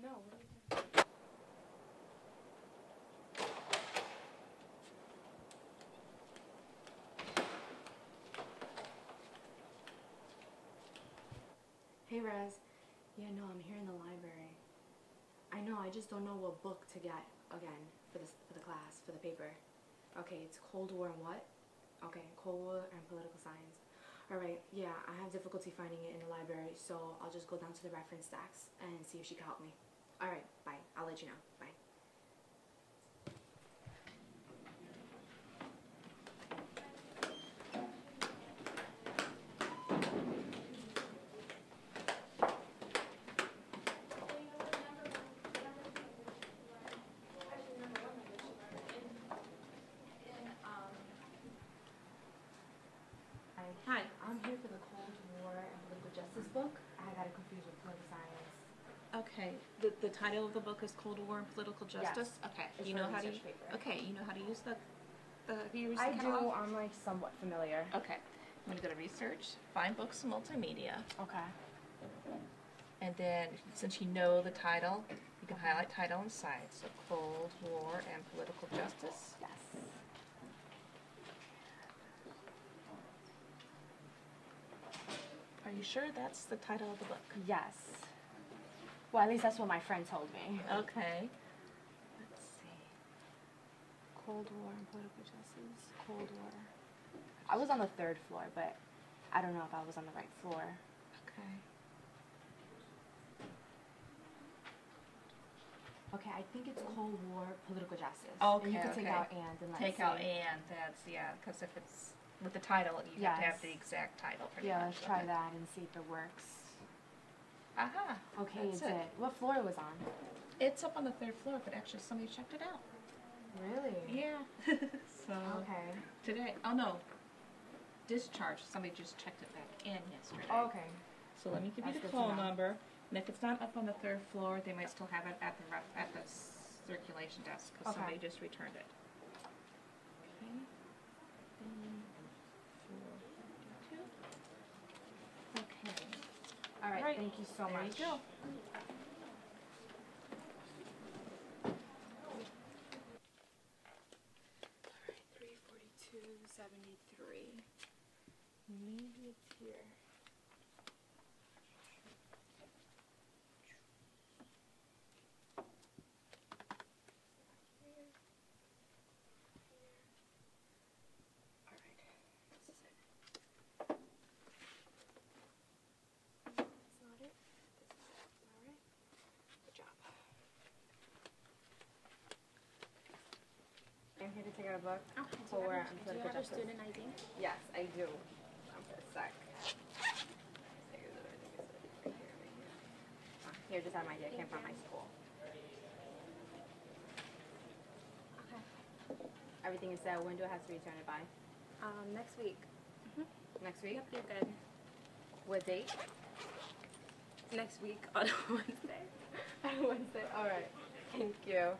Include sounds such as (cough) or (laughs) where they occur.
No. Hey, Raz. Yeah, no, I'm here in the library. I know, I just don't know what book to get again for, this, for the class, for the paper. Okay, it's Cold War and what? Okay, Cold War and Political Science. Alright, yeah, I have difficulty finding it in the library, so I'll just go down to the reference stacks and see if she can help me. All right, bye. I'll let you know. Bye. Hi. I'm here for the Cold War and political justice book. I got it confused with political science. Okay. The, the title of the book is Cold War and Political Justice? Okay. It's you know how to paper. Okay, you know how to use the the have you used I the do. catalog? I'm like somewhat familiar. Okay. I'm gonna go to research, find books and multimedia, Okay. and then since you know the title, you can highlight title inside. So Cold War and Political Justice. Yes. Are you sure that's the title of the book? Yes. Well, at least that's what my friend told me. Okay. Let's see. Cold War and Political Justice. Cold War. I was on the third floor, but I don't know if I was on the right floor. Okay. Okay, I think it's Cold War, political justice. Okay, And you can take okay. out and and Take out see. and, that's, yeah, because if it's with the title, you have to have the exact title pretty Yeah, much. let's try Okay. that and see if it works. Aha. Okay, that's it's it. What floor it was on? It's up on the third floor, but actually somebody checked it out. Really? Yeah. (laughs) so Okay. today, oh no, discharge. Somebody just checked it back in yesterday. Oh, okay. So let me give That's you the phone number, and if it's not up on the third floor, they might still have it at the ref, at the circulation desk because Okay. somebody just returned it. Okay. And four fifty-two. Okay. All right. Right. Thank you so much. you. All right, three forty-two seventy-three. Maybe it's here. All right, this is it. That's not it. This is it. All right. Good job. I'm to out a book. Oh, For do you have, um, do you have a student ID? Yes, I do. I'm for a sec. Here, just have my ID. I came from my school. Okay. Everything is set. When do I have to return it by? Um, next week. Next week? Yep, you're good. What date? Next week on (laughs) Wednesday. (laughs) On Wednesday. All right. Thank you.